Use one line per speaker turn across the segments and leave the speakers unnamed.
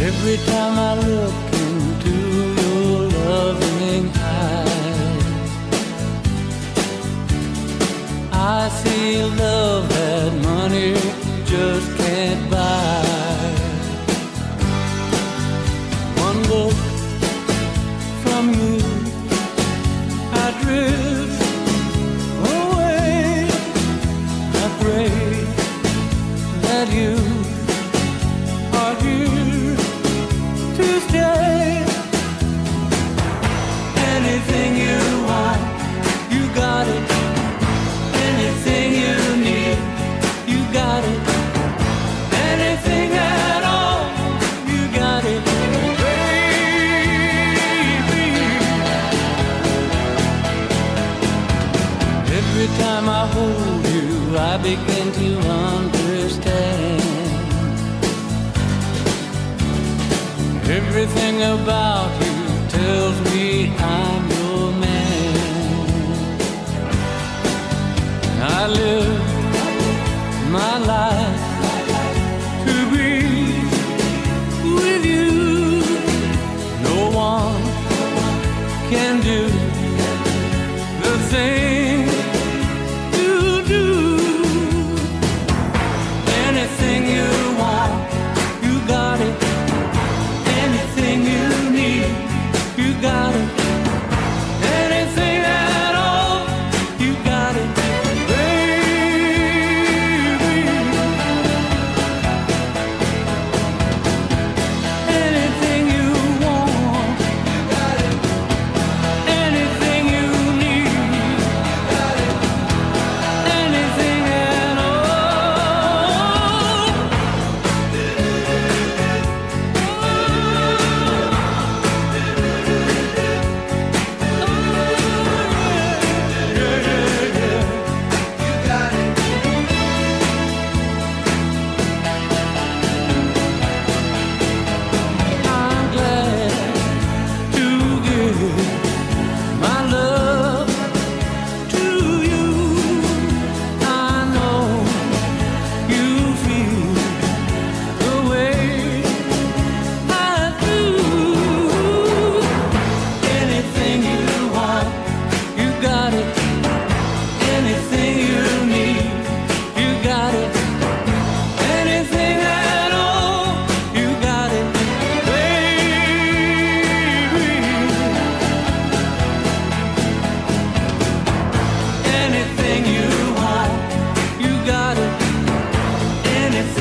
Every time I look into your loving eyes, I see love that money just can't buy. One look from you, I drift away. I pray that you I begin to understand. Everything about you tells me I'm your man. I live my life to be with you. No one can do the same.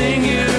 sing you